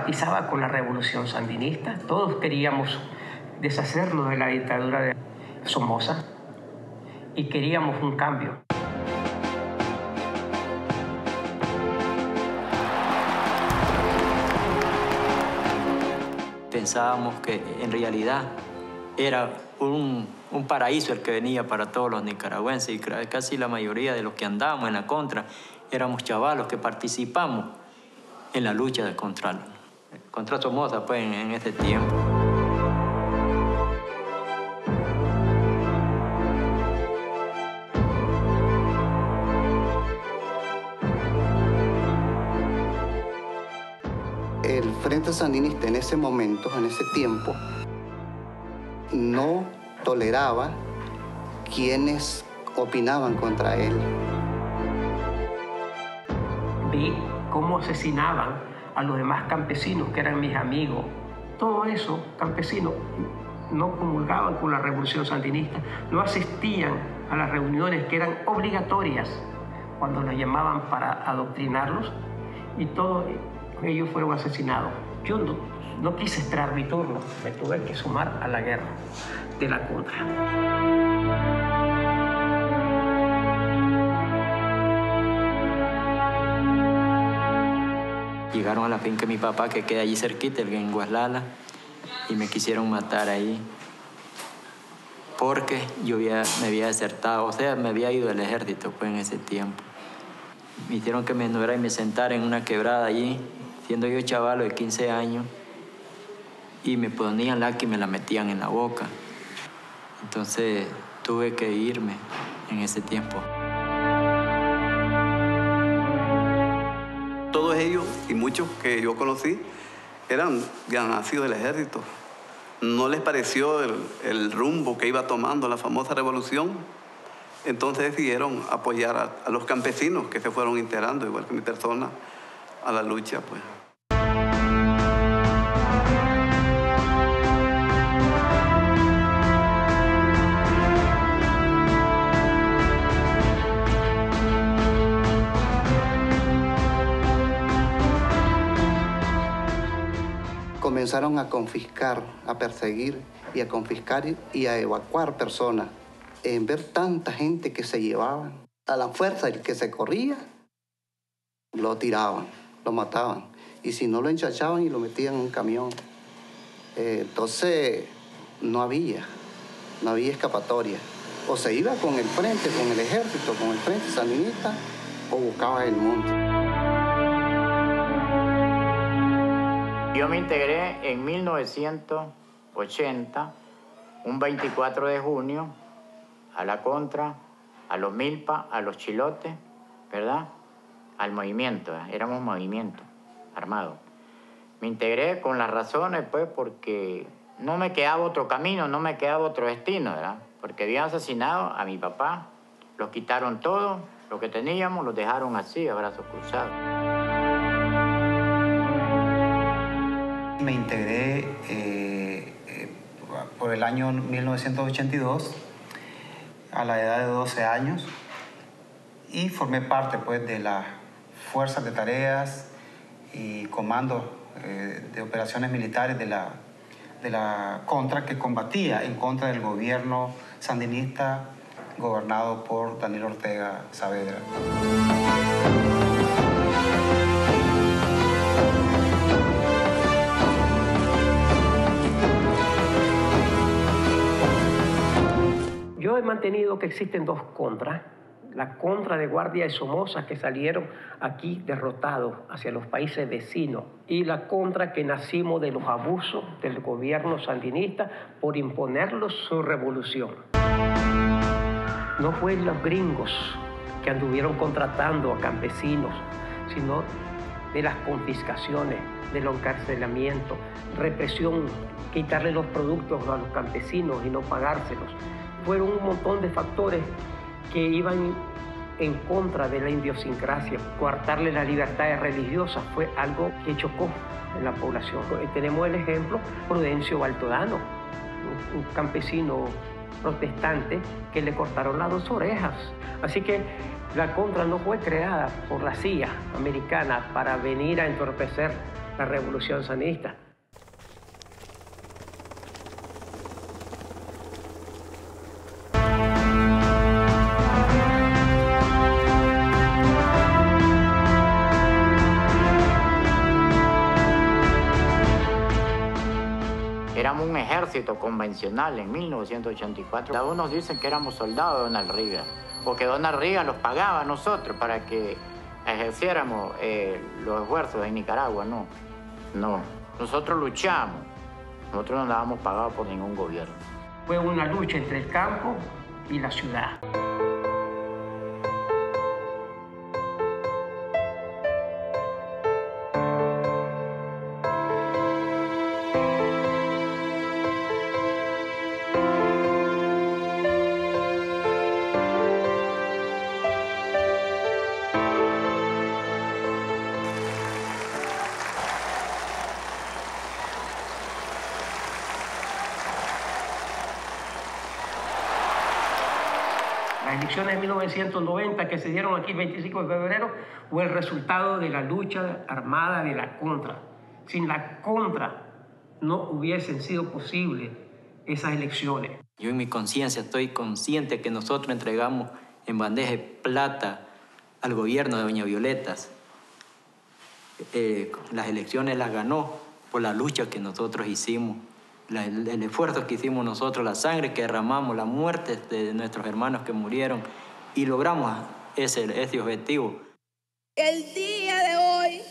Simpatizaba con la revolución sandinista, todos queríamos deshacernos de la dictadura de Somoza y queríamos un cambio. Pensábamos que en realidad era un, paraíso el que venía para todos los nicaragüenses y casi la mayoría de los que andábamos en la contra éramos chavalos que participamos en la lucha contra, contra Somoza pues, en, en ese tiempo. El Frente Sandinista en ese momento, en ese tiempo, no toleraba quienes opinaban contra él. Vi cómo asesinaban a los demás campesinos que eran mis amigos. Todo eso, campesinos, no comulgaban con la revolución sandinista, no asistían a las reuniones que eran obligatorias cuando los llamaban para adoctrinarlos y todos ellos fueron asesinados. Yo no, quise esperar mi turno, me tuve que sumar a la guerra de la contra. Llegaron a la finca de mi papá, que queda allí cerquita, en Guaslala, y me quisieron matar ahí. Porque yo había, me había desertado, o sea, me había ido del ejército pues, en ese tiempo. Me hicieron que me ennuera y me sentara en una quebrada allí, siendo yo chavalo de 15 años, y me ponían la y me la metían en la boca. Entonces tuve que irme en ese tiempo. Muchos que yo conocí eran ya nacidos del ejército. No les pareció el, rumbo que iba tomando la famosa revolución. Entonces decidieron apoyar a, a, los campesinos que se fueron integrando, igual que mi persona, a la lucha. Pues. Comenzaron a confiscar, a perseguir y a confiscar y a evacuar personas. En ver tanta gente que se llevaban, a la fuerza el que se corría, lo tiraban, lo mataban. Y si no lo enchachaban y lo metían en un camión. Eh, entonces no había, no había escapatoria. O se iba con el frente, con el ejército, con el frente sandinista, o buscaba el monte. Yo me integré en 1980, un 24 de junio, a la contra, a los milpa, a los chilotes, ¿verdad? Al movimiento, ¿eh? éramos movimiento armado. Me integré con las razones, pues, porque no me quedaba otro camino, no me quedaba otro destino, ¿verdad? Porque habían asesinado a mi papá, los quitaron todo, lo que teníamos, los dejaron así, a brazos cruzados. Me integré eh, eh, por el año 1982 a la edad de 12 años y formé parte pues, de las fuerzas de tareas y comandos eh, de operaciones militares de la, de la contra que combatía en contra del gobierno sandinista gobernado por Daniel Ortega Saavedra. Que existen dos contras. La contra de Guardia de Somoza que salieron aquí derrotados hacia los países vecinos y la contra que nacimos de los abusos del gobierno sandinista por imponerlos su revolución. No fue los gringos que anduvieron contratando a campesinos, sino de las confiscaciones, del encarcelamiento, represión, quitarle los productos a los campesinos y no pagárselos fueron un montón de factores que iban en contra de la idiosincrasia. Coartarle las libertades religiosas fue algo que chocó en la población. Tenemos el ejemplo Prudencio Baltodano, un campesino protestante que le cortaron las dos orejas. Así que la contra no fue creada por la CIA americana para venir a entorpecer la revolución sanista. Ejército convencional en 1984. Algunos dicen que éramos soldados de Donald Reagan, o que Donald Reagan los pagaba a nosotros para que ejerciéramos eh, los esfuerzos en Nicaragua. No, no. Nosotros luchamos. Nosotros no andábamos pagados por ningún gobierno. Fue una lucha entre el campo y la ciudad. Las elecciones de 1990 que se dieron aquí el 25 de febrero fue el resultado de la lucha armada de la contra. Sin la contra no hubiesen sido posibles esas elecciones. Yo en mi conciencia estoy consciente que nosotros entregamos en bandeja de plata al gobierno de Doña Violetas. Eh, las elecciones las ganó por la lucha que nosotros hicimos, el, esfuerzo que hicimos nosotros, la sangre que derramamos, la muerte de nuestros hermanos que murieron y logramos ese objetivo. El día de hoy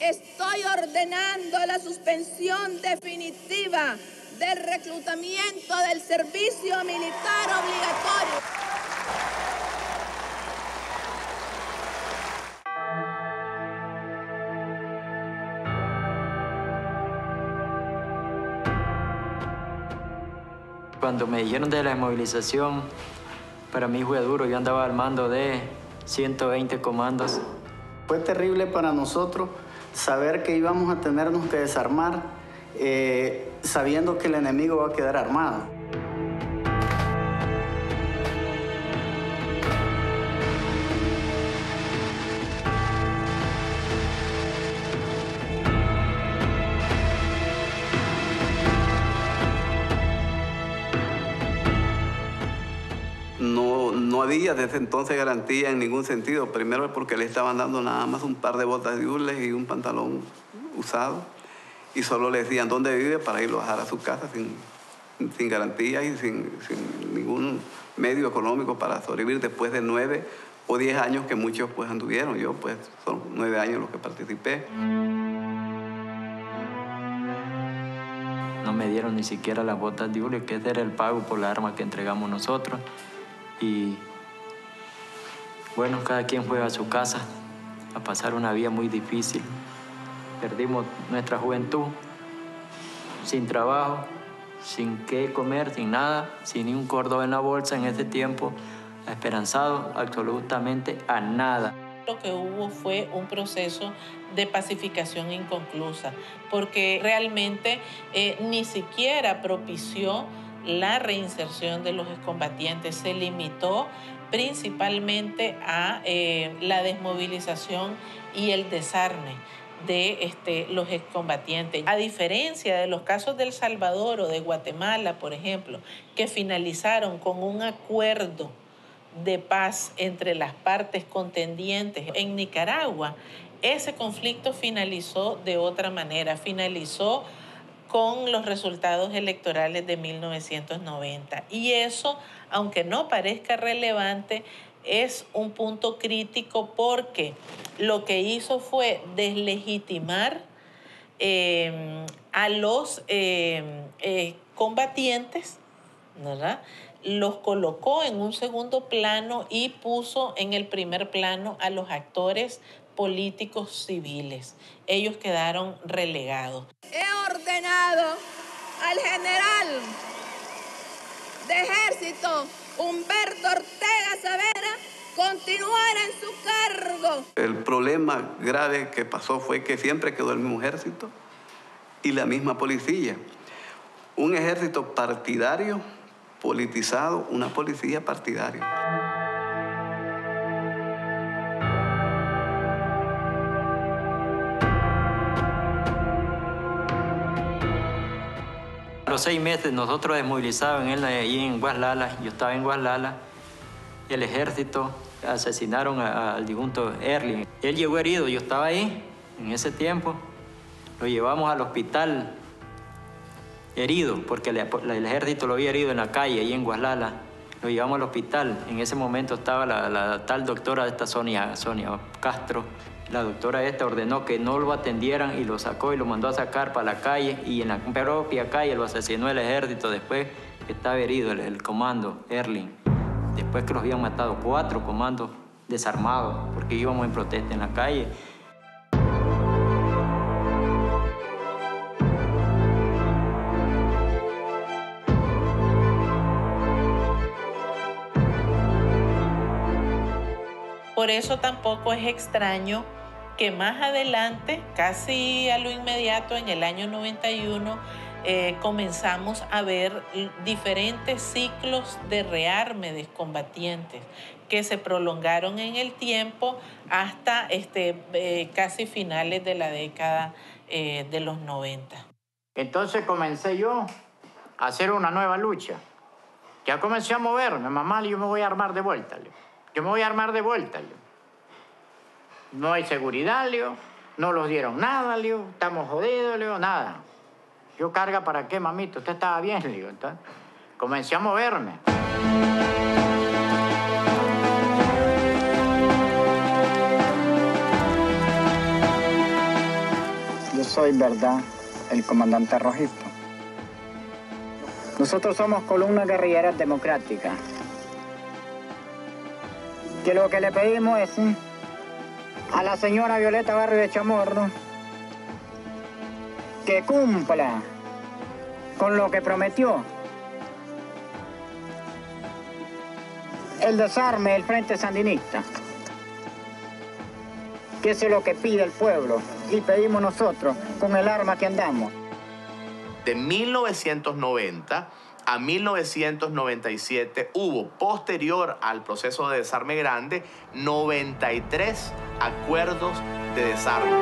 estoy ordenando la suspensión definitiva del reclutamiento del servicio militar obligatorio. Cuando me dijeron de la desmovilización, para mí fue duro. Yo andaba al mando de 120 comandos. Fue terrible para nosotros saber que íbamos a tenernos que desarmar eh, sabiendo que el enemigo va a quedar armado. Desde entonces garantía en ningún sentido. Primero porque le estaban dando nada más un par de botas de hule y un pantalón usado. Y solo le decían dónde vive para irlo a bajar a su casa sin, sin garantía y sin, sin ningún medio económico para sobrevivir después de nueve o diez años que muchos pues anduvieron. Yo pues son nueve años los que participé. No me dieron ni siquiera las botas de hule, que ese era el pago por la arma que entregamos nosotros. Y bueno, cada quien fue a su casa a pasar una vida muy difícil. Perdimos nuestra juventud sin trabajo, sin qué comer, sin nada, sin ni un córdoba en la bolsa en ese tiempo, esperanzado absolutamente a nada. lo que hubo fue un proceso de pacificación inconclusa, porque realmente eh, ni siquiera propició la reinserción de los excombatientes, se limitó principalmente a eh, la desmovilización y el desarme de este, los excombatientes. A diferencia de los casos de El Salvador o de Guatemala, por ejemplo, que finalizaron con un acuerdo de paz entre las partes contendientes en Nicaragua, ese conflicto finalizó de otra manera, finalizó con los resultados electorales de 1990. Y eso, aunque no parezca relevante, es un punto crítico porque lo que hizo fue deslegitimar eh, a los eh, eh, combatientes, ¿verdad? los colocó en un segundo plano y puso en el primer plano a los actores políticos civiles. Ellos quedaron relegados. He ordenado al general ejército Humberto Ortega Savera continuar en su cargo. El problema grave que pasó fue que siempre quedó el mismo ejército y la misma policía. Un ejército partidario, politizado, una policía partidaria. Seis meses nosotros desmovilizados en él, allí en Guaslala, yo estaba en Guaslala, el ejército asesinaron al difunto Erling. Él llegó herido, yo estaba ahí en ese tiempo, lo llevamos al hospital herido, porque el, ejército lo había herido en la calle, ahí en Guaslala. Lo llevamos al hospital. En ese momento estaba la, tal doctora de esta Sonia, Sonia Castro. La doctora esta ordenó que no lo atendieran y lo sacó y lo mandó a sacar para la calle y en la propia calle lo asesinó el ejército después que estaba herido el, comando Erling. Después que los habían matado cuatro comandos desarmados porque íbamos en protesta en la calle. Por eso tampoco es extraño que más adelante, casi a lo inmediato, en el año 91, eh, comenzamos a ver diferentes ciclos de rearme de combatientes que se prolongaron en el tiempo hasta este, eh, casi finales de la década eh, de los 90. Entonces comencé yo a hacer una nueva lucha. Ya comencé a moverme, mamá, yo me voy a armar de vuelta. Yo me voy a armar de vuelta. No hay seguridad, Leo. No los dieron nada, Leo. Estamos jodidos, Leo. Nada. Yo carga para qué, mamito. Usted estaba bien, Leo. Entonces, comencé a moverme. Yo soy, verdad, el comandante Rojito. Nosotros somos columnas guerrilleras democráticas. Que lo que le pedimos es a la señora Violeta Barrio de Chamorro que cumpla con lo que prometió. El desarme del Frente Sandinista, que es lo que pide el pueblo y pedimos nosotros con el arma que andamos. De 1990 a 1997 hubo, posterior al proceso de desarme grande, 93 acuerdos de desarme.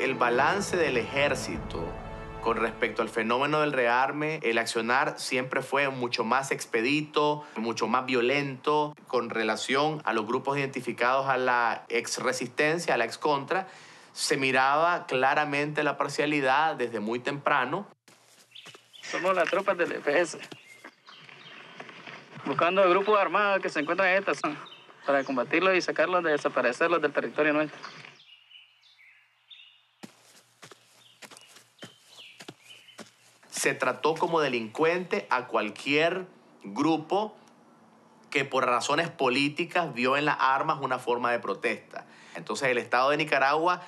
El balance del ejército con respecto al fenómeno del rearme, el accionar siempre fue mucho más expedito, mucho más violento con relación a los grupos identificados a la ex resistencia, a la ex contra, se miraba claramente la parcialidad desde muy temprano. Somos las tropas del EPS, buscando grupos armados que se encuentran en esta zona para combatirlos y sacarlos de desaparecerlos del territorio nuestro. Se trató como delincuente a cualquier grupo que por razones políticas vio en las armas una forma de protesta. Entonces el Estado de Nicaragua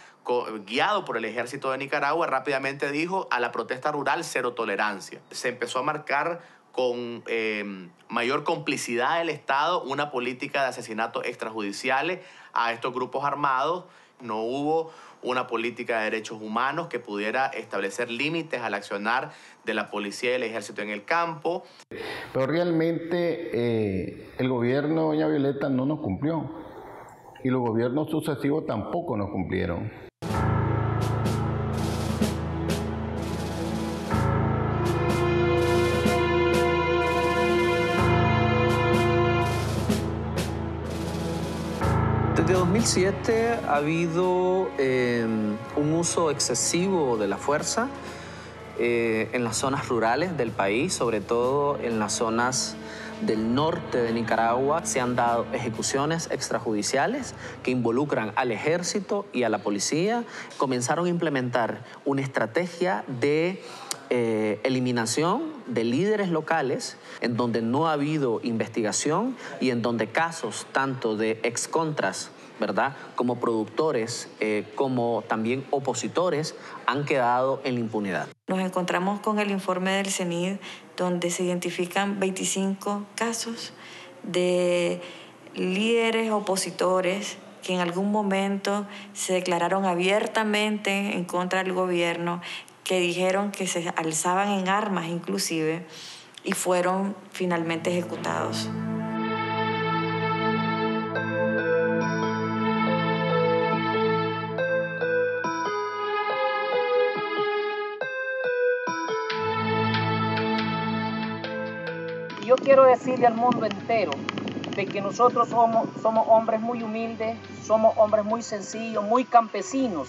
guiado por el ejército de Nicaragua, rápidamente dijo a la protesta rural cero tolerancia. Se empezó a marcar con em, mayor complicidad del Estado una política de asesinatos extrajudiciales a estos grupos armados. No hubo una política de derechos humanos que pudiera establecer límites al accionar de la policía y el ejército en el campo. Pero realmente eh, el gobierno Doña Violeta no nos cumplió y los gobiernos sucesivos tampoco nos cumplieron. 2007 ha habido em, un uso excesivo de la fuerza eh, en las zonas rurales del país, sobre todo en las zonas del norte de Nicaragua. Se han dado ejecuciones extrajudiciales que involucran al ejército y a la policía. Comenzaron a implementar una estrategia de eh, eliminación de líderes locales en donde no ha habido investigación y en donde casos tanto de excontras ¿verdad? Como productores, eh, como también opositores, han quedado en la impunidad. Nos encontramos con el informe del CENID, donde se identifican 25 casos de líderes opositores que en algún momento se declararon abiertamente en contra del gobierno, que dijeron que se alzaban en armas inclusive y fueron finalmente ejecutados. Quiero decirle al mundo entero de que nosotros somos, somos hombres muy humildes, somos hombres muy sencillos, muy campesinos,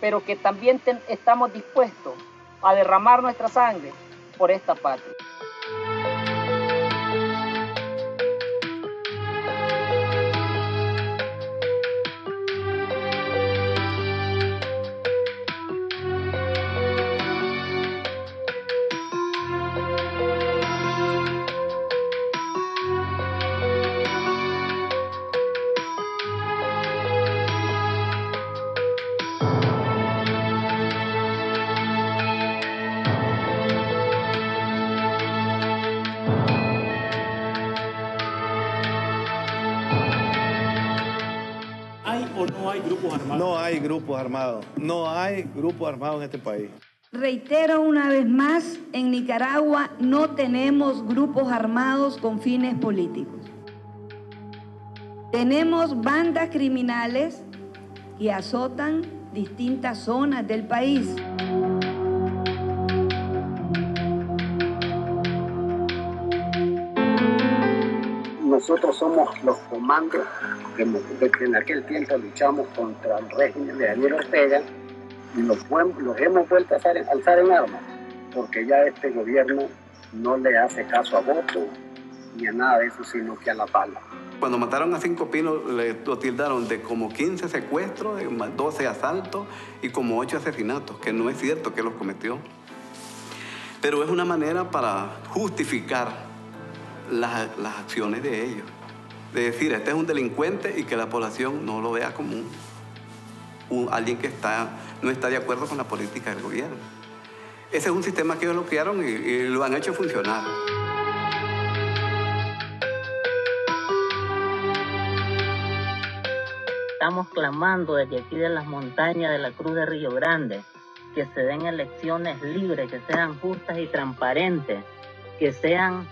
pero que también estamos dispuestos a derramar nuestra sangre por esta patria. Grupos armados. No hay grupos armados en este país. Reitero una vez más, en Nicaragua no tenemos grupos armados con fines políticos. Tenemos bandas criminales que azotan distintas zonas del país. Nosotros somos los comandos que, en aquel tiempo luchamos contra el régimen de Daniel Ortega y los, hemos vuelto a alzar, en armas porque ya este gobierno no le hace caso a voto ni a nada de eso, sino que a la bala. Cuando mataron a Cinco Pinos, le lo tildaron de como 15 secuestros, de 12 asaltos y como 8 asesinatos, que no es cierto que los cometió. Pero es una manera para justificar las, acciones de ellos. De decir, este es un delincuente y que la población no lo vea como un, alguien que está, no está de acuerdo con la política del gobierno. Ese es un sistema que ellos lo crearon y, lo han hecho funcionar. Estamos clamando desde aquí de las montañas de la Cruz de Río Grande que se den elecciones libres, que sean justas y transparentes, que sean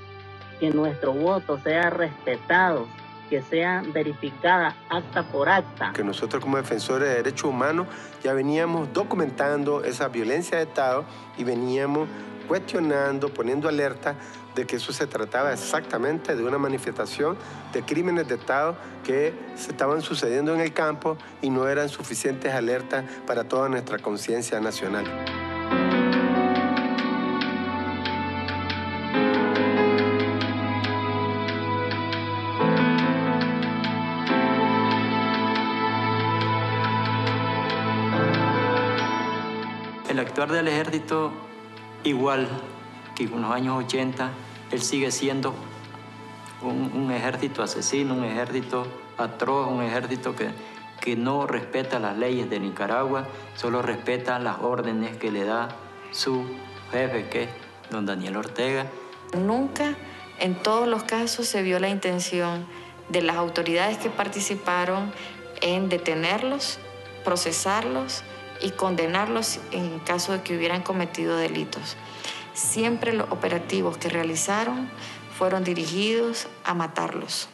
que nuestro voto sea respetado, que sea verificada acta por acta. Que nosotros como defensores de derechos humanos ya veníamos documentando esa violencia de Estado y veníamos cuestionando, poniendo alerta de que eso se trataba exactamente de una manifestación de crímenes de Estado que se estaban sucediendo en el campo y no eran suficientes alertas para toda nuestra conciencia nacional. Actuar del ejército, igual que en los años 80, él sigue siendo un, ejército asesino, un ejército atroz, un ejército que, que no respeta las leyes de Nicaragua, solo respeta las órdenes que le da su jefe, que es don Daniel Ortega. Nunca en todos los casos se vio la intención de las autoridades que participaron en detenerlos, procesarlos y condenarlos en caso de que hubieran cometido delitos. Siempre los operativos que realizaron fueron dirigidos a matarlos.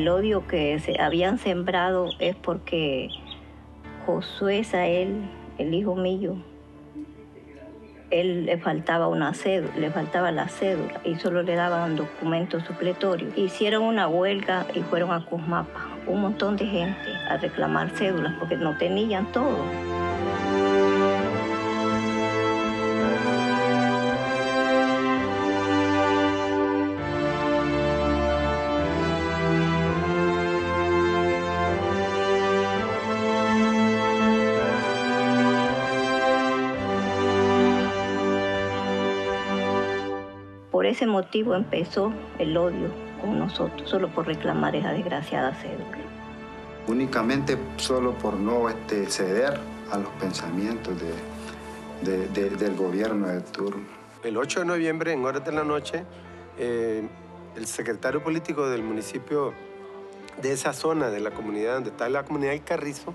El odio que se habían sembrado es porque Josué Sael, el hijo mío, él le faltaba una cédula, le faltaba la cédula y solo le daban documentos supletorios. Hicieron una huelga y fueron a Cusmapa, un montón de gente a reclamar cédulas porque no tenían todo. Ese motivo empezó el odio con nosotros, solo por reclamar esa desgraciada cédula. Únicamente solo por no este, ceder a los pensamientos de, del gobierno de turno. El 8 de noviembre, en horas de la noche, eh, el secretario político del municipio de esa zona de la comunidad, donde está la comunidad del Carrizo,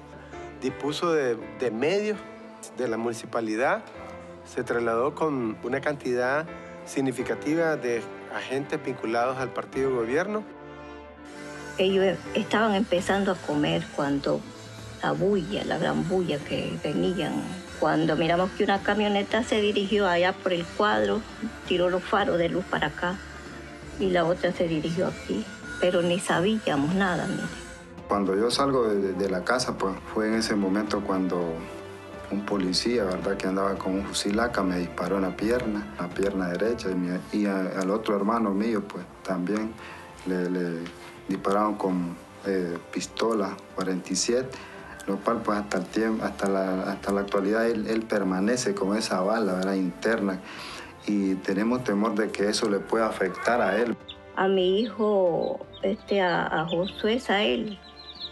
dispuso de, de medios de la municipalidad se trasladó con una cantidad significativa de agentes vinculados al partido de gobierno. Ellos estaban empezando a comer cuando la bulla, la gran bulla que venían. Cuando miramos que una camioneta se dirigió allá por el cuadro, tiró los faros de luz para acá y la otra se dirigió aquí, pero ni sabíamos nada, mire. Cuando yo salgo de, de la casa, pues fue en ese momento cuando un policía, ¿verdad? Que andaba con un fusilaca, me disparó en la pierna, la pierna derecha, y, mi- y al otro hermano mío, pues también le, dispararon con eh, pistola 47, lo cual pues hasta, el tiempo, hasta, la, hasta la actualidad él, él permanece con esa bala, ¿verdad? Interna, y tenemos temor de que eso le pueda afectar a él. A mi hijo, este, a, a Josué Sael,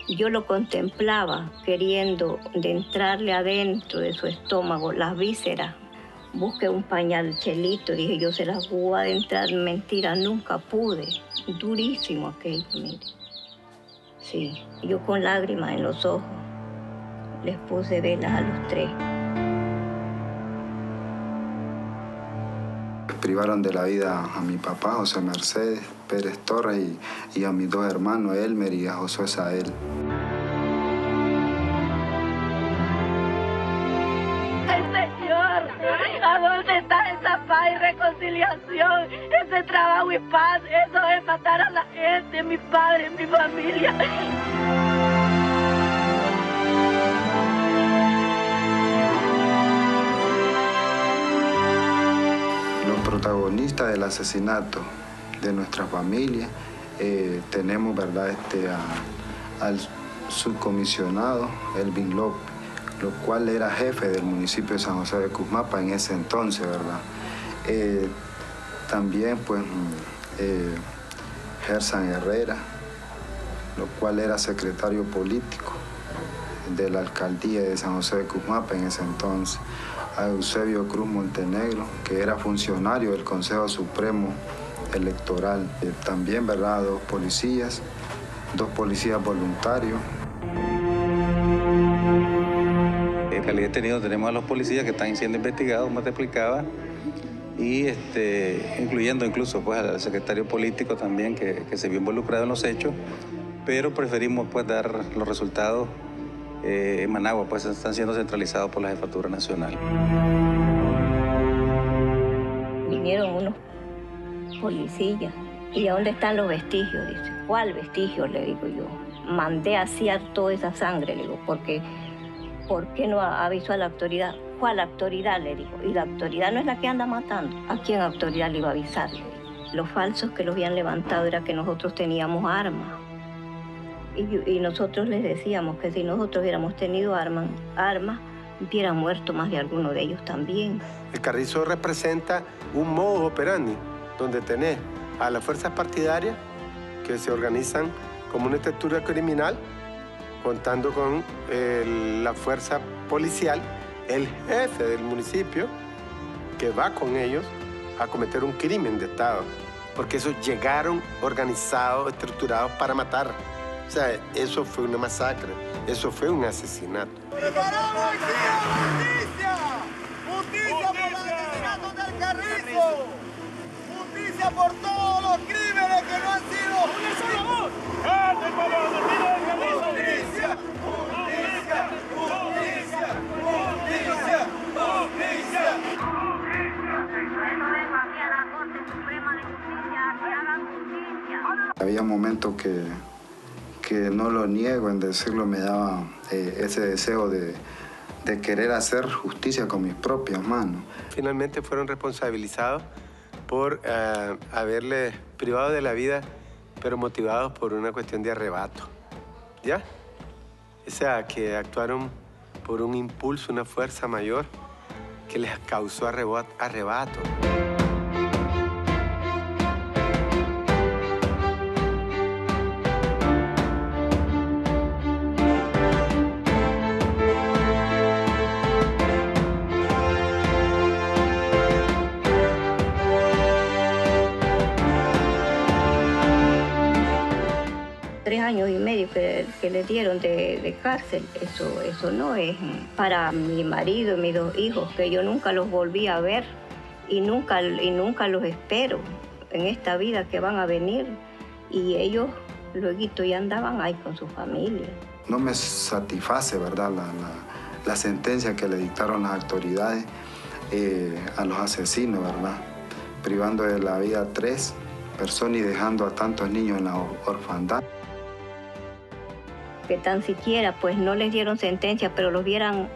yo lo contemplaba queriendo de entrarle adentro de su estómago las vísceras. Busqué un pañal chelito, dije yo se las voy a adentrar, mentira, nunca pude. Durísimo aquello, mire. Sí, yo con lágrimas en los ojos les puse velas a los tres. Privaron de la vida a mi papá, José Mercedes Pérez Torres, y, y a mis dos hermanos, Elmer y a Josué Sael. Señor, ¿a dónde está esa paz y reconciliación? Ese trabajo y paz, eso es matar a la gente, mi padre, mi familia. Los protagonistas del asesinato de nuestra familia, eh, tenemos ¿verdad? Este, al subcomisionado Elvin López, lo cual era jefe del municipio de San José de Cusmapa en ese entonces, ¿verdad? Eh, también pues mm, eh, Gersan Herrera, lo cual era secretario político de la alcaldía de San José de Cusmapa en ese entonces, a Eusebio Cruz Montenegro, que era funcionario del Consejo Supremo Electoral, Eh, también, ¿verdad?, dos policías, dos policías voluntarios. En calidad de detenido tenemos a los policías que están siendo investigados, como te explicaba, y este, incluyendo incluso pues, al secretario político también que, que se vio involucrado en los hechos, pero preferimos pues, dar los resultados eh, en Managua, pues están siendo centralizados por la Jefatura Nacional. Vinieron unos policías. ¿Y a dónde están los vestigios? Dice. ¿Cuál vestigio? Le digo yo. Mandé a asear toda esa sangre, le digo, porque ¿por qué no avisó a la autoridad? ¿Cuál autoridad? Le digo. Y la autoridad no es la que anda matando. ¿A quién autoridad le iba a avisar? Los falsos que los habían levantado era que nosotros teníamos armas. Y, nosotros les decíamos que si nosotros hubiéramos tenido armas, armas, hubieran muerto más de alguno de ellos también. El carrizo representa un modo operandi donde tenés a las fuerzas partidarias que se organizan como una estructura criminal, contando con eh, la fuerza policial, el jefe del municipio, que va con ellos a cometer un crimen de Estado, porque esos llegaron organizados, estructurados para matar. O sea, eso fue una masacre, eso fue un asesinato. ¡Justicia por los asesinatos del! ¡Justicia por todos los crímenes que no han sido! ¡Cárcel para los asesinos del Carrizo! ¡Justicia! ¡Justicia! ¡Justicia! ¡Justicia! ¡Justicia! Había momentos que, que no lo niego en decirlo, me daba eh, ese deseo de, de querer hacer justicia con mis propias manos. Finalmente fueron responsabilizados por eh, haberles privado de la vida, pero motivados por una cuestión de arrebato. ¿Ya? O sea, que actuaron por un impulso, una fuerza mayor que les causó arreba- arrebato. Le de, de cárcel, eso, eso no es para mi marido y mis dos hijos, que yo nunca los volví a ver y nunca, y nunca los espero en esta vida que van a venir. Y ellos luego ya andaban ahí con su familia. No me satisface, ¿verdad?, la, la, la sentencia que le dictaron las autoridades eh, a los asesinos, ¿verdad? Privando de la vida a tres personas y dejando a tantos niños en la orfandad. Que tan siquiera pues no les dieron sentencia, pero los hubieran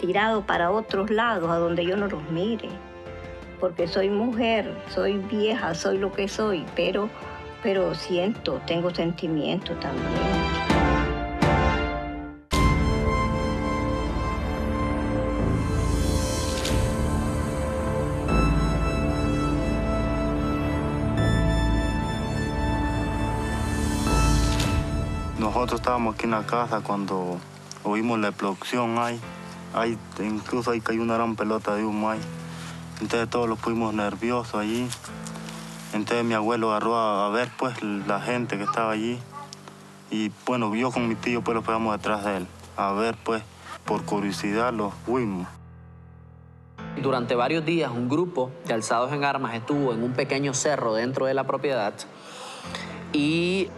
tirado para otros lados, a donde yo no los mire. Porque soy mujer, soy vieja, soy lo que soy, pero, pero siento, tengo sentimiento también. Nosotros estábamos aquí en la casa cuando oímos la explosión ahí. ahí incluso ahí cayó una gran pelota de humo ahí. Entonces todos los fuimos nerviosos allí. Entonces mi abuelo agarró a, ver pues la gente que estaba allí. Y bueno, yo con mi tío pues lo pegamos detrás de él. A ver pues, por curiosidad los fuimos. Durante varios días un grupo de alzados en armas estuvo en un pequeño cerro dentro de la propiedad y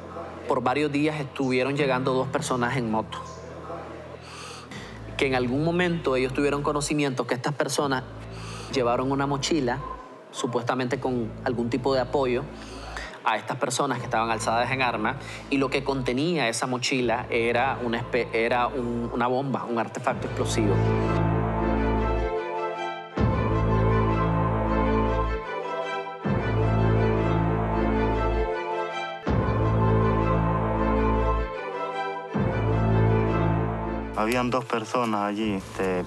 por varios días estuvieron llegando dos personas en moto. Que en algún momento ellos tuvieron conocimiento que estas personas llevaron una mochila, supuestamente con algún tipo de apoyo, a estas personas que estaban alzadas en armas y lo que contenía esa mochila era una, era un, una bomba, un artefacto explosivo. Habían dos personas allí, este,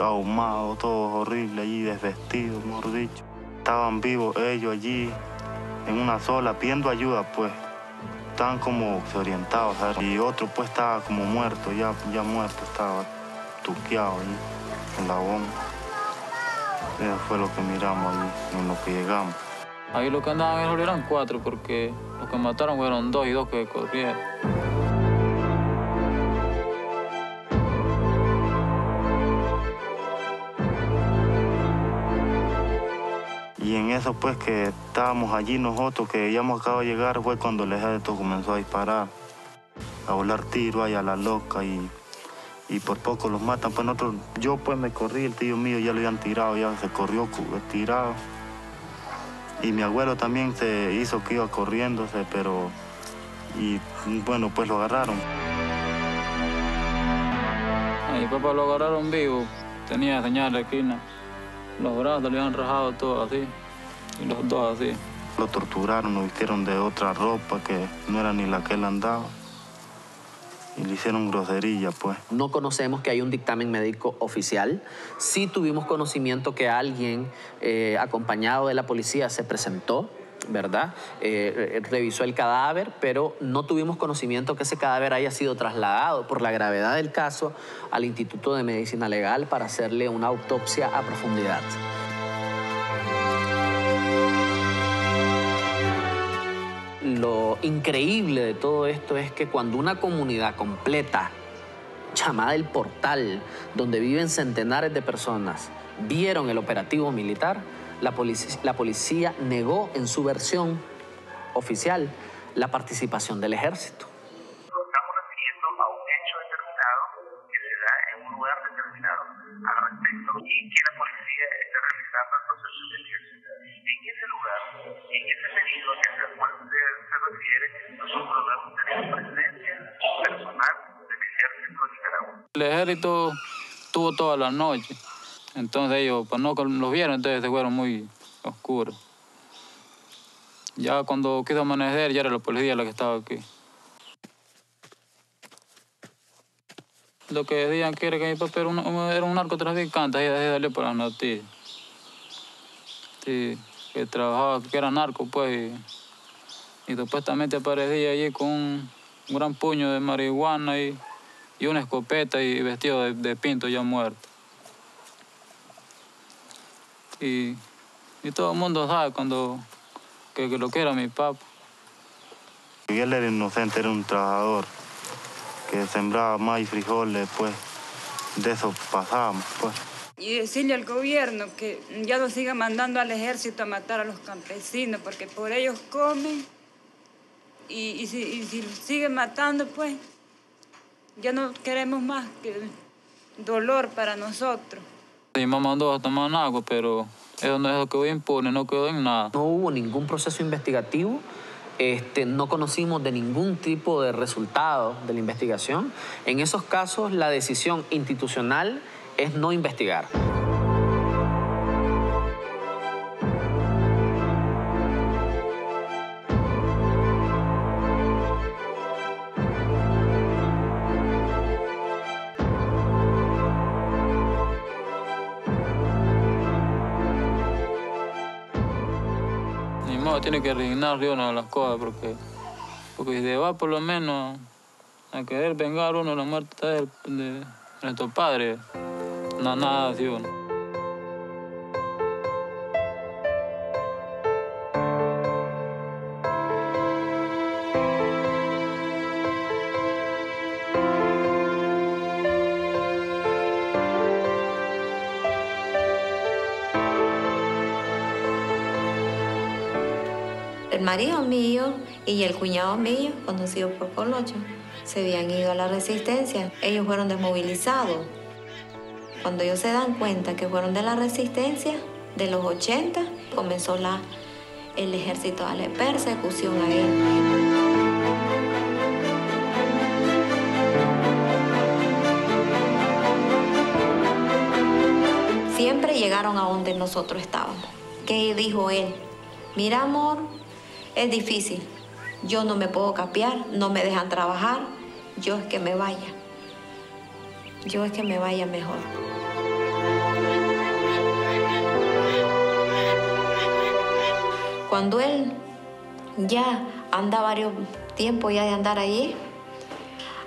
ahumados, todos horribles allí, desvestidos, mejor dicho. Estaban vivos ellos allí, en una sola, pidiendo ayuda, pues. Estaban como desorientados, ¿sabes? Y otro, pues, estaba como muerto, ya, ya muerto, estaba tuqueado allí, en la bomba. Eso fue lo que miramos allí, en lo que llegamos. Ahí lo que andaban eran cuatro, porque los que mataron fueron dos y dos que corrieron. Eso pues que estábamos allí nosotros, que ya hemos acabado de llegar, fue cuando el ejército comenzó a disparar, a volar tiro ahí a la loca y, y por poco los matan. Pues nosotros, yo pues me corrí, el tío mío ya lo habían tirado, ya se corrió tirado. Y mi abuelo también se hizo que iba corriéndose, pero... Y bueno, pues lo agarraron. A mi papá lo agarraron vivo, tenía señal de esquina. Los brazos le habían rajado todo así, y los dos así. Lo torturaron, lo vistieron de otra ropa que no era ni la que él andaba. Y le hicieron grosería, pues. No conocemos que hay un dictamen médico oficial. Sí tuvimos conocimiento que alguien eh, acompañado de la policía se presentó, ¿verdad? Eh, revisó el cadáver, pero no tuvimos conocimiento que ese cadáver haya sido trasladado por la gravedad del caso al Instituto de Medicina Legal para hacerle una autopsia a profundidad. Increíble de todo esto es que cuando una comunidad completa, llamada El Portal, donde viven centenares de personas, vieron el operativo militar, la policía, la policía negó en su versión oficial la participación del ejército. Estamos refiriendo a El ejército estuvo toda la noche. Entonces ellos, pues no los vieron, entonces se fueron muy oscuros. Ya cuando quiso amanecer, ya era la policía la que estaba aquí. Lo que decían que era que mi papá era un, era un narcotraficante, ahí, ahí salió por las noticias. Sí, que trabajaba, que era narco, pues, y, y supuestamente aparecía allí con un, gran puño de marihuana y, y una escopeta y vestido de, de pinto ya muerto. Y, y todo el mundo sabe cuando que, que lo que era mi papá. Miguel era inocente, era un trabajador que sembraba maíz y frijoles, pues de eso pasábamos, pues. Y decirle al gobierno que ya no siga mandando al ejército a matar a los campesinos, porque por ellos comen. Y, y si, y si siguen matando, pues ya no queremos más que dolor para nosotros. Mi mamá mandó a tomar agua, pero eso no es lo que impone, no quedó en nada. No hubo ningún proceso investigativo, este, no conocimos de ningún tipo de resultado de la investigación. En esos casos, la decisión institucional es no investigar. Tiene que resignar uno las cosas, porque, porque si se va por lo menos a querer vengar uno la muerte de, de nuestro padre, no, nada así uno. Marido mío y el cuñado mío, conocido por Colocho, se habían ido a la resistencia. Ellos fueron desmovilizados. Cuando ellos se dan cuenta que fueron de la resistencia, de los 80, comenzó la, el ejército a darle persecución a él. Siempre llegaron a donde nosotros estábamos. ¿Qué dijo él? Mira, amor, es difícil. Yo no me puedo capear, no me dejan trabajar. Yo es que me vaya. Yo es que me vaya mejor. Cuando él ya anda varios tiempos ya de andar allí,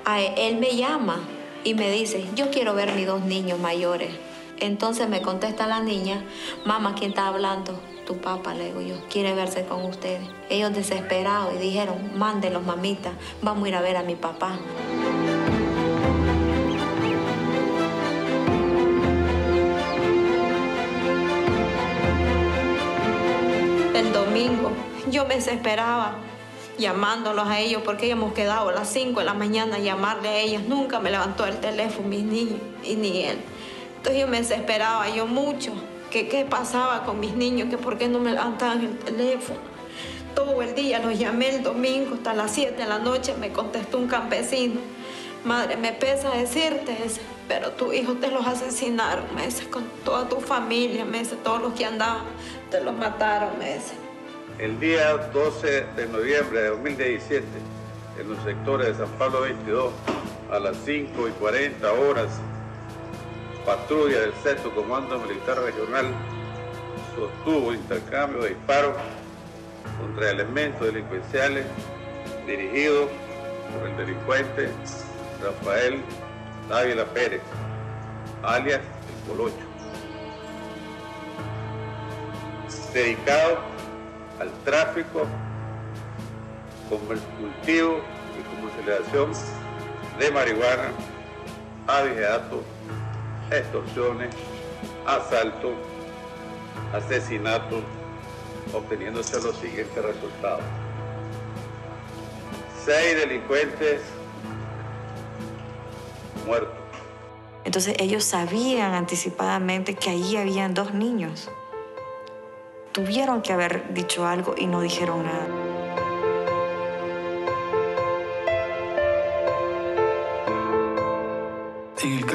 él, él me llama y me dice, yo quiero ver mis dos niños mayores. Entonces me contesta la niña, mamá, ¿quién está hablando? Tu papá, le digo yo, quiere verse con ustedes. Ellos desesperados y dijeron, mándenlos, mamita, vamos a ir a ver a mi papá. El domingo yo me desesperaba llamándolos a ellos porque hemos quedado a las 5 de la mañana a llamarle a ellos. Nunca me levantó el teléfono mis niños y ni él. Entonces yo me desesperaba yo mucho. Que qué pasaba con mis niños, que por qué no me levantaban el teléfono. Todo el día los llamé el domingo hasta las 7 de la noche, me contestó un campesino. Madre, me pesa decirte eso, pero tu hijo te los asesinaron, me dice, con toda tu familia, me dice, todos los que andaban, te los mataron, me dice. El día 12 de noviembre de 2017, en los sectores de San Pablo 22, a las 5 y 40 horas, patrulla del sexto Comando Militar Regional sostuvo intercambio de disparos contra elementos delincuenciales dirigidos por el delincuente Rafael Dávila Pérez, alias El Colocho, dedicado al tráfico, cultivo y comercialización de marihuana, abigeato, extorsiones, asaltos, asesinatos, obteniéndose los siguientes resultados. Seis delincuentes muertos. Entonces ellos sabían anticipadamente que allí habían dos niños. Tuvieron que haber dicho algo y no dijeron nada.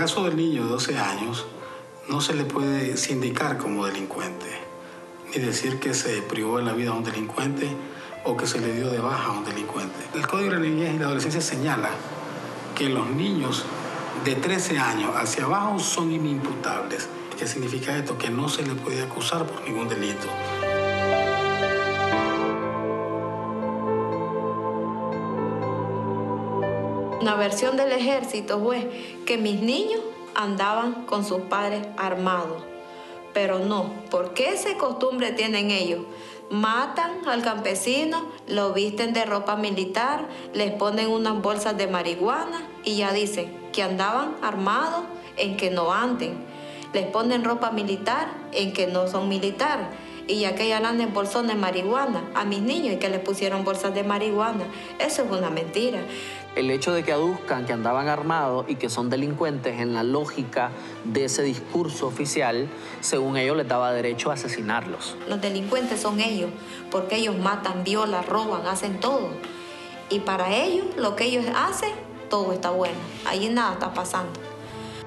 Caso del niño de 12 años, no se le puede sindicar como delincuente, ni decir que se privó de la vida a un delincuente o que se le dio de baja a un delincuente. El Código de la Niñez y la Adolescencia señala que los niños de 13 años hacia abajo son inimputables. ¿Qué significa esto? Que no se le puede acusar por ningún delito. Una versión del ejército fue que mis niños andaban con sus padres armados. Pero no, ¿por qué esa costumbre tienen ellos matan al campesino, lo visten de ropa militar, les ponen unas bolsas de marihuana y ya dicen que andaban armados en que no anden. Les ponen ropa militar en que no son militar. Y ya que ya andan en bolsas de marihuana a mis niños y que les pusieron bolsas de marihuana. Eso es una mentira. El hecho de que aduzcan que andaban armados y que son delincuentes en la lógica de ese discurso oficial, según ellos les daba derecho a asesinarlos. Los delincuentes son ellos, porque ellos matan, violan, roban, hacen todo. Y para ellos, lo que ellos hacen, todo está bueno. Allí nada está pasando.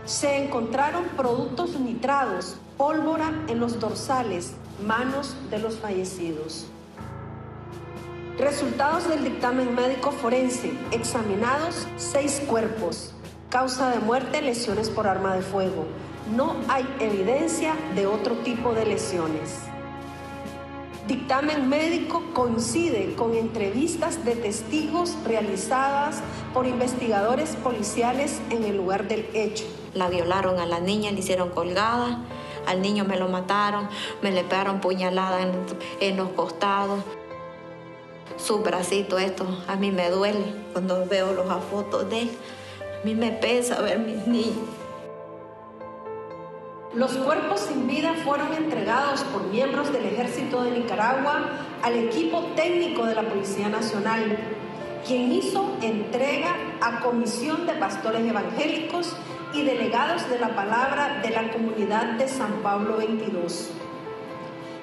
Se encontraron productos nitrados, pólvora en los dorsales, manos de los fallecidos. Resultados del dictamen médico forense. Examinados seis cuerpos. Causa de muerte, lesiones por arma de fuego. No hay evidencia de otro tipo de lesiones. Dictamen médico coincide con entrevistas de testigos realizadas por investigadores policiales en el lugar del hecho. La violaron a la niña, le hicieron colgada, al niño me lo mataron, me le pegaron puñalada en, en los costados su bracito, esto a mí me duele cuando veo los fotos de él. A mí me pesa ver mis niños. Los cuerpos sin vida fueron entregados por miembros del Ejército de Nicaragua al equipo técnico de la Policía Nacional, quien hizo entrega a Comisión de Pastores Evangélicos y delegados de la palabra de la comunidad de San Pablo 22.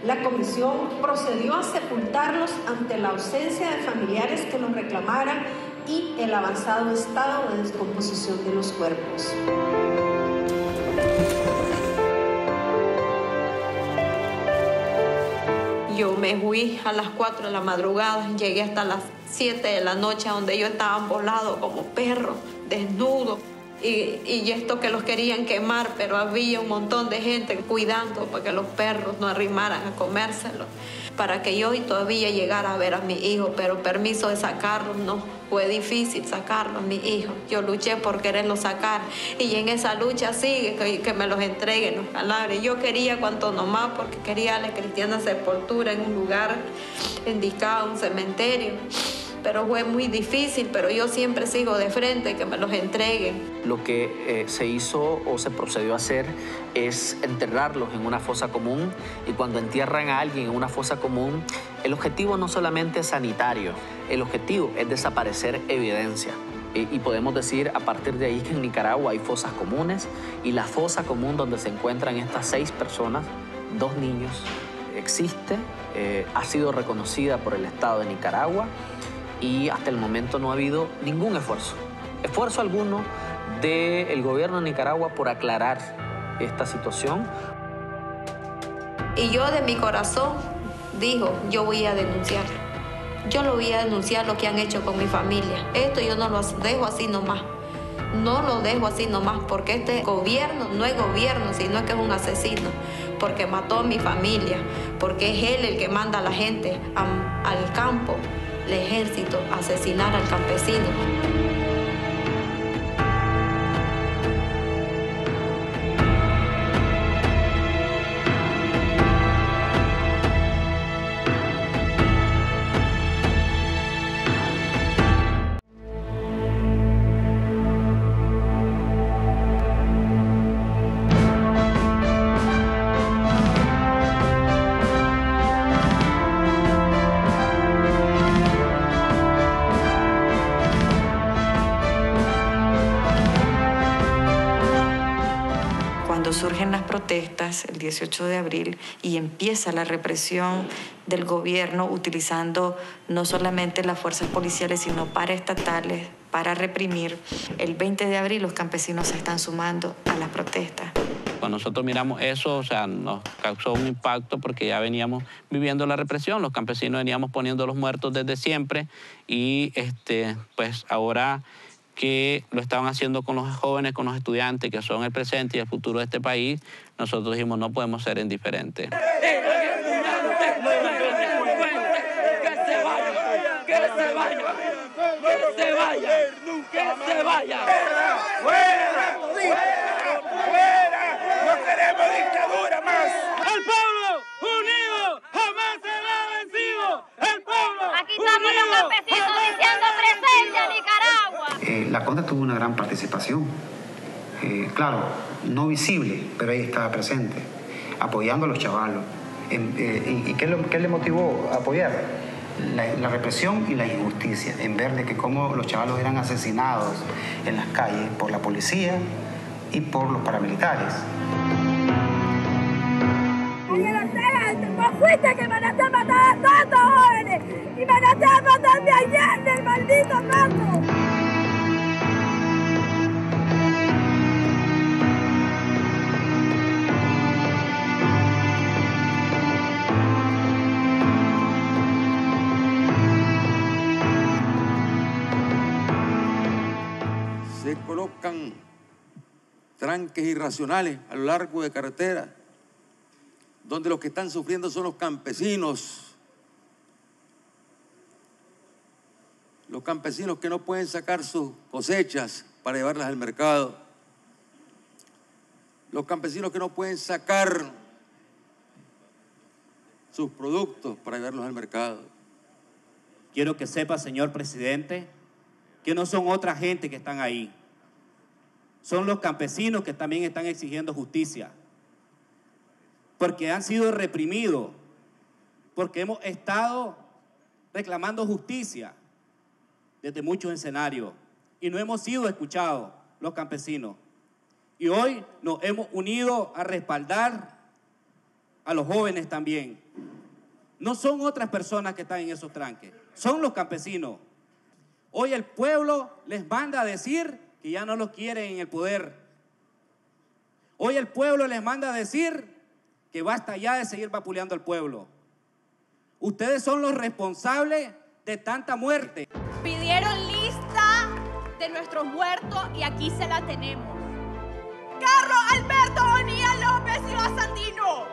La comisión procedió a sepultarlos ante la ausencia de familiares que los reclamaran y el avanzado estado de descomposición de los cuerpos. Yo me fui a las 4 de la madrugada, llegué hasta las 7 de la noche donde ellos estaban volados como perros, desnudos. Y, y, esto que los querían quemar, pero había un montón de gente cuidando para que los perros no arrimaran a comérselo, para que yo todavía llegara a ver a mi hijo, pero permiso de sacarlos no, fue difícil sacarlos, mi hijo. Yo luché por quererlos sacar y en esa lucha sigue que, me los entreguen los calabres. Yo quería cuanto nomás porque quería la cristiana sepultura en un lugar indicado, un cementerio pero fue muy difícil, pero yo siempre sigo de frente, que me los entreguen. Lo que eh, se hizo o se procedió a hacer es enterrarlos en una fosa común y cuando entierran a alguien en una fosa común, el objetivo no solamente es sanitario, el objetivo es desaparecer evidencia. Y, podemos decir a partir de ahí que en Nicaragua hay fosas comunes y la fosa común donde se encuentran estas seis personas, dos niños, existe, eh, ha sido reconocida por el Estado de Nicaragua y hasta el momento no ha habido ningún esfuerzo, esfuerzo alguno del gobierno de Nicaragua por aclarar esta situación. Y yo de mi corazón dijo, yo voy a denunciar. Yo lo voy a denunciar lo que han hecho con mi familia. Esto yo no lo dejo así nomás. No lo dejo así nomás porque este gobierno no es gobierno, sino que es un asesino. Porque mató a mi familia, porque es él el que manda a la gente al campo el ejército asesinar al campesino. Protestas el 18 de abril y empieza la represión del gobierno utilizando no solamente las fuerzas policiales, sino paraestatales para reprimir, el 20 de abril los campesinos se están sumando a las protestas. Cuando nosotros miramos eso, o sea, nos causó un impacto porque ya veníamos viviendo la represión, los campesinos veníamos poniendo los muertos desde siempre y este, pues ahora que lo estaban haciendo con los jóvenes, con los estudiantes, que son el presente y el futuro de este país, nosotros dijimos no podemos ser indiferentes. Que se vaya, que se vaya, que se vaya. ¡Fuera! ¡Fuera! ¡Fuera! ¡No queremos dictadura más! ¡El pueblo unido jamás se va a vencer! campesinos diciendo. Eh, la Conda tuvo una gran participación. Eh, claro, no visible, pero ahí estaba presente, apoyando a los chavalos. Eh, ¿Y, qué, lo- le motivó a apoyar? La, represión y la injusticia, en ver de que cómo los chavalos eran asesinados en las calles por la policía y por los paramilitares. Fuiste que mandaste a a estos jóvenes y maldito. Tranques irracionales a lo largo de carretera, donde los que están sufriendo son los campesinos. Los campesinos que no pueden sacar sus cosechas para llevarlas al mercado. Los campesinos que no pueden sacar sus productos para llevarlos al mercado. Quiero que sepa, señor presidente, que no son otra gente que están ahí. Son los campesinos que también están exigiendo justicia. Porque han sido reprimidos. Porque hemos estado reclamando justicia desde muchos escenarios. Y no hemos sido escuchados los campesinos. Y hoy nos hemos unido a respaldar a los jóvenes también. No son otras personas que están en esos tranques, son los campesinos. Hoy el pueblo les manda a decir que ya no los quieren en el poder. Hoy el pueblo les manda a decir que basta ya de seguir vapuleando al pueblo. Ustedes son los responsables de tanta muerte. Pidieron lista de nuestros muertos y aquí se la tenemos. Carlos Alberto Bonilla López Ciudad Sandino.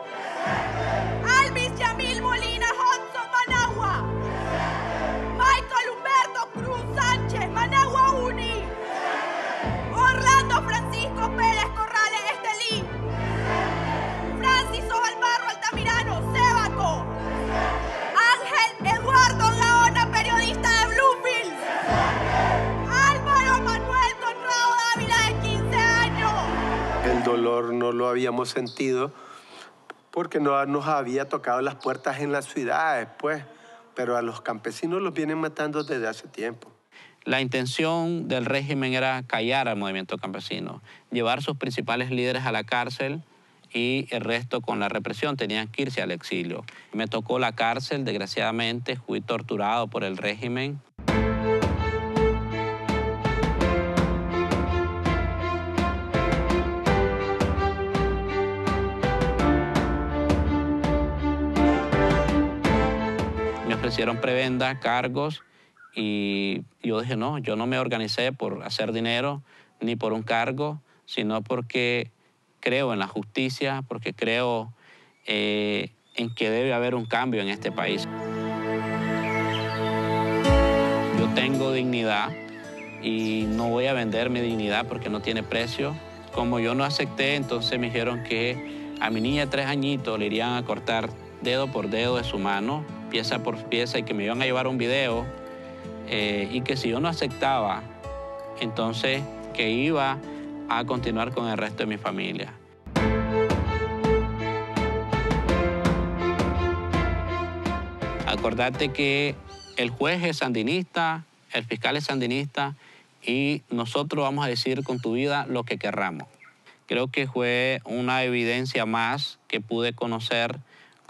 No lo habíamos sentido porque no nos había tocado las puertas en las ciudades, pues. Pero a los campesinos los vienen matando desde hace tiempo. La intención del régimen era callar al movimiento campesino, llevar sus principales líderes a la cárcel y el resto con la represión tenían que irse al exilio. Me tocó la cárcel, desgraciadamente, fui torturado por el régimen. Ofrecieron prebenda, cargos, y yo dije, no, yo no me organicé por hacer dinero ni por un cargo, sino porque creo en la justicia, porque creo eh, en que debe haber un cambio en este país. Yo tengo dignidad y no voy a vender mi dignidad porque no tiene precio. Como yo no acepté, entonces me dijeron que a mi niña de tres añitos le irían a cortar dedo por dedo de su mano, pieza por pieza, y que me iban a llevar un video eh, y que si yo no aceptaba, entonces que iba a continuar con el resto de mi familia. Acordate que el juez es sandinista, el fiscal es sandinista y nosotros vamos a decir con tu vida lo que querramos. Creo que fue una evidencia más que pude conocer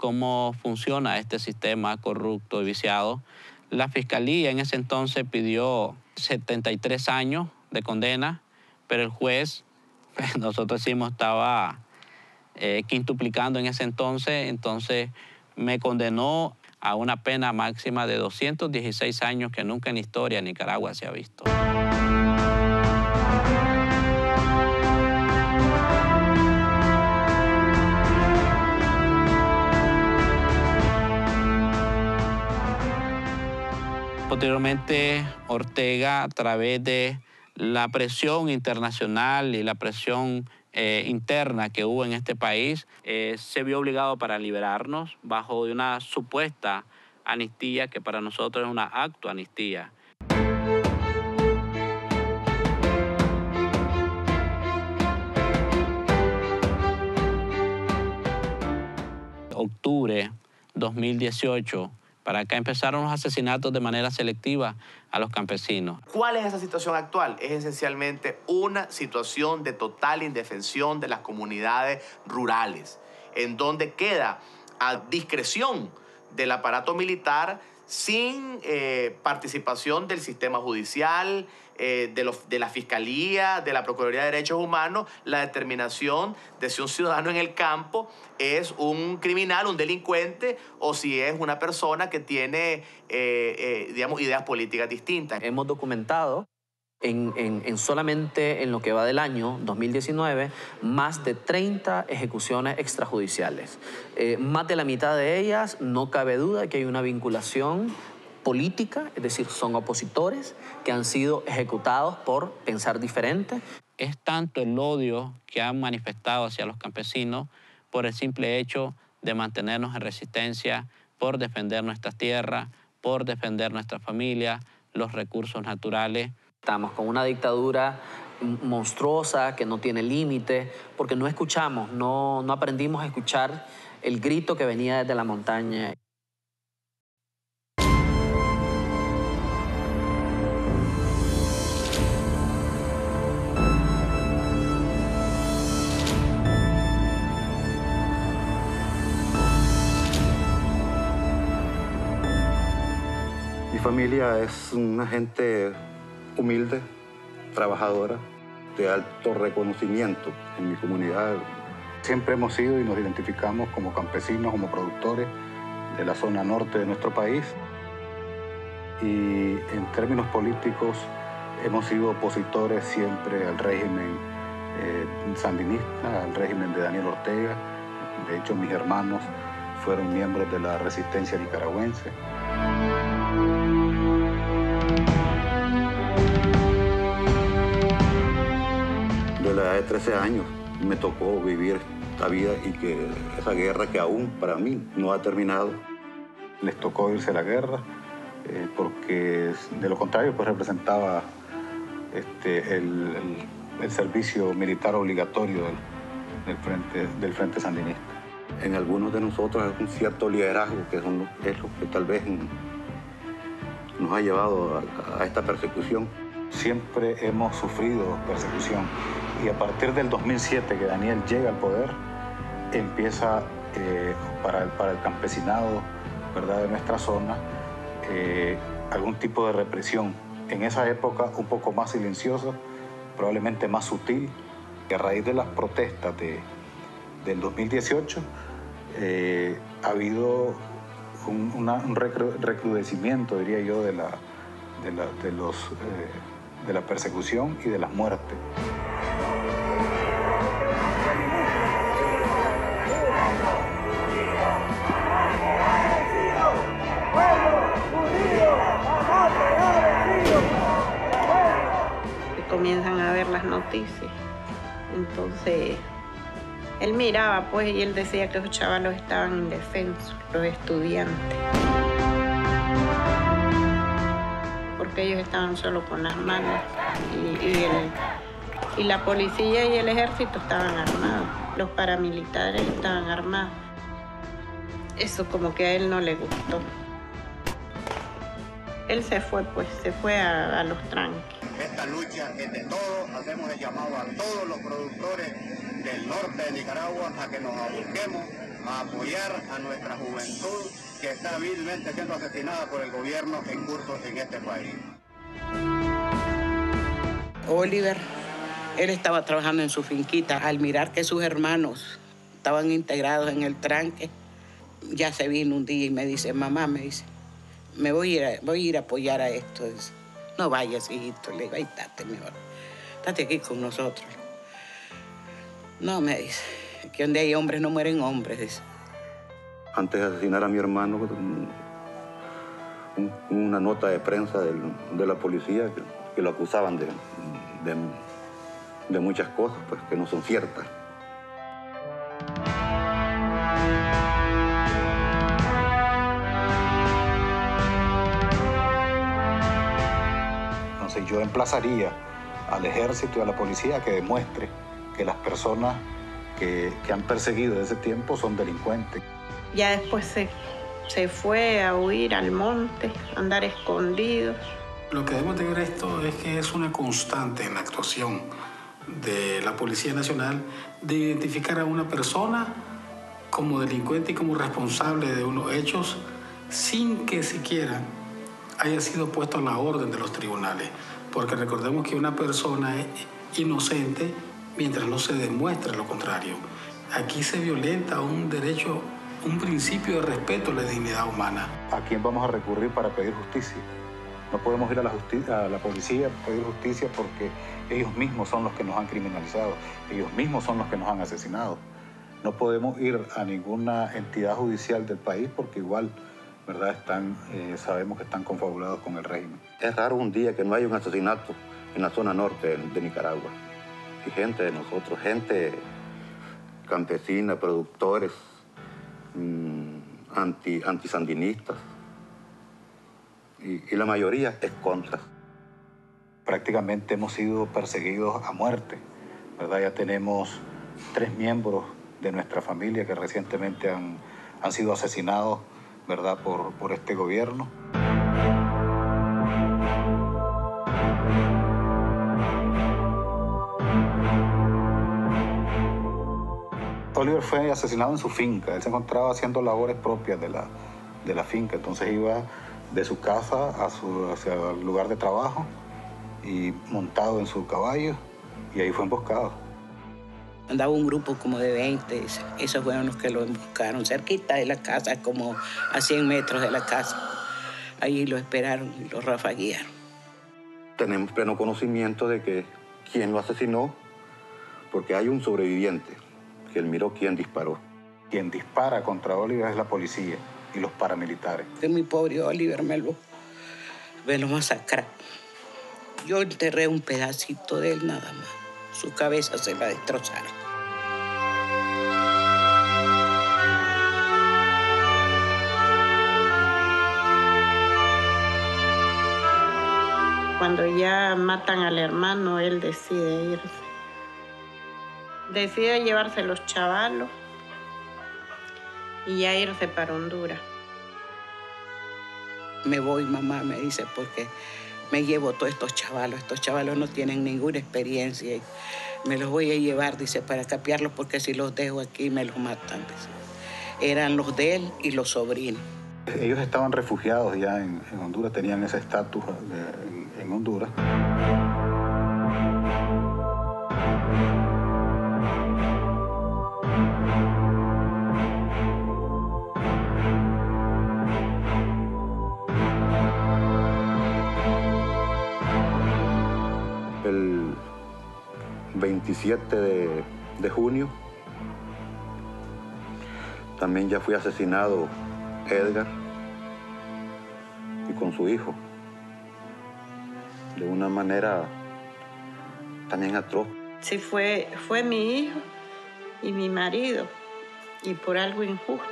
cómo funciona este sistema corrupto y viciado. La fiscalía en ese entonces pidió 73 años de condena, pero el juez, nosotros decimos, estaba eh, quintuplicando en ese entonces, entonces me condenó a una pena máxima de 216 años que nunca en historia Nicaragua se ha visto. Posteriormente, Ortega, a través de la presión internacional y la presión eh, interna que hubo en este país, eh, se vio obligado para liberarnos bajo de una supuesta amnistía que para nosotros es una acto amnistía. Octubre 2018, para acá empezaron los asesinatos de manera selectiva a los campesinos. ¿Cuál es esa situación actual? Es esencialmente una situación de total indefensión de las comunidades rurales, en donde queda a discreción del aparato militar sin eh, participación del sistema judicial, eh, de, de la Fiscalía, de la Procuraduría de Derechos Humanos, la determinación de si un ciudadano en el campo es un criminal, un delincuente, o si es una persona que tiene, eh, eh, digamos, ideas políticas distintas. Hemos documentado en, en- en solamente en lo que va del año 2019 más de 30 ejecuciones extrajudiciales. Eh, más de la mitad de ellas no cabe duda que hay una vinculación política, es decir, son opositores que han sido ejecutados por pensar diferente. Es tanto el odio que han manifestado hacia los campesinos por el simple hecho de mantenernos en resistencia, por defender nuestras tierras, por defender nuestra familia, los recursos naturales. Estamos con una dictadura monstruosa que no tiene límite, porque no escuchamos, no, no aprendimos a escuchar el grito que venía desde la montaña. Mi familia es una gente humilde, trabajadora, de alto reconocimiento en mi comunidad. Siempre hemos sido y nos identificamos como campesinos, como productores de la zona norte de nuestro país. Y en términos políticos hemos sido opositores siempre al régimen eh, sandinista, al régimen de Daniel Ortega. De hecho, mis hermanos fueron miembros de la resistencia nicaragüense. De la edad de 13 años me tocó vivir esta vida y que esa guerra que aún para mí no ha terminado. Les tocó irse a la guerra eh, porque de lo contrario pues representaba este, el, el- el servicio militar obligatorio del, del frente, del frente Sandinista. En algunos de nosotros es un cierto liderazgo que son es lo que tal vez nos ha llevado a, a esta persecución. Siempre hemos sufrido persecución y a partir del 2007 que Daniel llega al poder, empieza eh, para, el, campesinado ¿verdad? de nuestra zona eh, algún tipo de represión. En esa época un poco más silenciosa, probablemente más sutil, que a raíz de las protestas de, del 2018 eh, ha habido un, un recru- recrudecimiento, diría yo, de la, de la, de los, de la persecución y de las muertes. Comienzan a ver las noticias. Entonces, él miraba pues y él decía que los chavalos estaban indefensos, los estudiantes. Porque ellos estaban solo con las manos y, el- y la policía y el ejército estaban armados, los paramilitares estaban armados. Eso como que a él no le gustó. Él se fue pues, se fue a, a los tranques. Esta lucha es de todos, hacemos el llamado a todos los productores del norte de Nicaragua a que nos aboquemos a apoyar a nuestra juventud que está vilmente siendo asesinada por el gobierno en curso en este país. Oliver, él estaba trabajando en su finquita. Al mirar que sus hermanos estaban integrados en el tranque, ya se vino un día y me dice, mamá, me dice, me voy a ir a, ir apoyar a esto. No vayas, hijito. Le digo, ahí estate mejor. Estate aquí con nosotros. No, me dice, que donde hay hombres no mueren hombres. Antes de asesinar a mi hermano, un- una nota de prensa de la policía que, que lo acusaban de, de, de muchas cosas pues, que no son ciertas. Yo emplazaría al ejército y a la policía que demuestre que las personas que, que han perseguido desde ese tiempo son delincuentes. Ya después se, se fue a huir al monte, a andar escondido. Lo que debemos de ver esto es que es una constante en la actuación de la Policía Nacional de identificar a una persona como delincuente y como responsable de unos hechos sin que siquiera haya sido puesto a la orden de los tribunales. Porque recordemos que una persona es inocente mientras no se demuestre lo contrario. Aquí se violenta un derecho, un principio de respeto a la dignidad humana. ¿A quién vamos a recurrir para pedir justicia? No podemos ir a la, justicia, a la policía a pedir justicia porque ellos mismos son los que nos han criminalizado, ellos mismos son los que nos han asesinado. No podemos ir a ninguna entidad judicial del país porque igual, ¿verdad? Están, eh, sabemos que están confabulados con el régimen. Es raro un día que no haya un asesinato en la zona norte de, Nicaragua. Y gente de nosotros, gente campesina, productores, mmm, anti, antisandinistas. Y, y la mayoría es contra. Prácticamente hemos sido perseguidos a muerte, ¿verdad? Ya tenemos tres miembros de nuestra familia que recientemente han, han sido asesinados, ¿verdad? Por, por este gobierno. Oliver fue asesinado en su finca. Él se encontraba haciendo labores propias de la, de la finca. Entonces iba de su casa a su, hacia el lugar de trabajo y montado en su caballo y ahí fue emboscado. Andaba un grupo como de 20, esos fueron los que lo emboscaron cerquita de la casa, como a 100 metros de la casa. Ahí lo esperaron y lo rafaguearon. Tenemos pleno conocimiento de que quién lo asesinó, porque hay un sobreviviente que él miró quién disparó. Quien dispara contra Oliver es la policía y los paramilitares. Que mi pobre Oliver me lo, me lo masacraron. Yo enterré un pedacito de él nada más. Su cabeza se la destrozaron. Cuando ya matan al hermano, él decide irse. Decide llevarse los chavalos y ya irse para Honduras. Me voy, mamá, me dice, porque me llevo todos estos chavalos. Estos chavalos no tienen ninguna experiencia. Me los voy a llevar, dice, para capiarlos, porque si los dejo aquí me los matan. dice. Eran los de él y los sobrinos. Ellos estaban refugiados ya en, Honduras, tenían ese estatus en, en Honduras. 27 de, de junio también ya fue asesinado Edgar y con su hijo de una manera también atroz. Sí, fue, fue mi hijo y mi marido, y por algo injusto.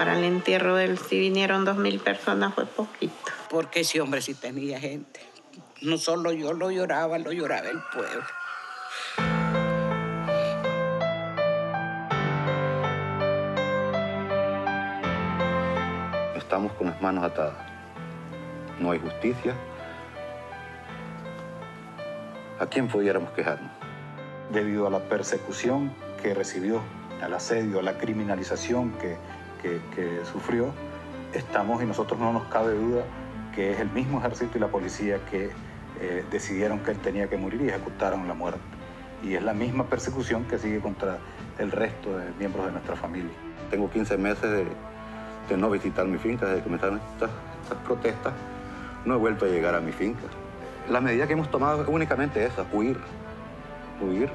Para el entierro de él, si vinieron dos mil personas, fue poquito. Porque ese hombre sí tenía gente. No solo yo lo lloraba, lo lloraba el pueblo. Estamos con las manos atadas. No hay justicia. ¿A quién pudiéramos quejarnos? Debido a la persecución que recibió, al asedio, a la criminalización que, que- sufrió, estamos y nosotros no nos cabe duda que es el mismo ejército y la policía que eh, decidieron que él tenía que morir y ejecutaron la muerte. Y es la misma persecución que sigue contra el resto de miembros de nuestra familia. Tengo 15 meses de, de no visitar mi finca desde que comenzaron estas, estas protestas. No he vuelto a llegar a mi finca. La medida que hemos tomado es únicamente esa, huir. Huir.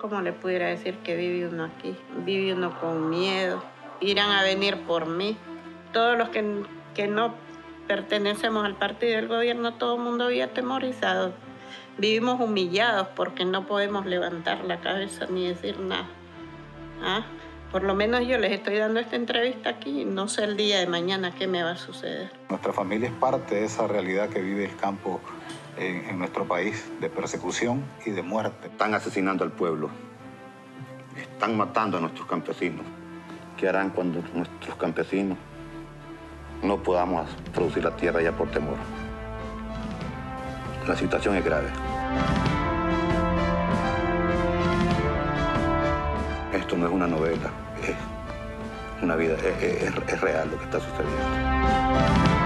¿Cómo le pudiera decir que vive uno aquí? Vive uno con miedo. Irán a venir por mí. Todos los que, que no pertenecemos al partido del gobierno, todo el mundo había atemorizado vivimos humillados porque no podemos levantar la cabeza ni decir nada. ¿Ah? Por lo menos yo les estoy dando esta entrevista aquí, no sé el día de mañana qué me va a suceder. Nuestra familia es parte de esa realidad que vive el campo en, nuestro país, de persecución y de muerte. Están asesinando al pueblo, están matando a nuestros campesinos. ¿Qué harán cuando nuestros campesinos no podamos producir la tierra ya por temor? La situación es grave. Esto no es una novela, es una vida, es real lo que está sucediendo.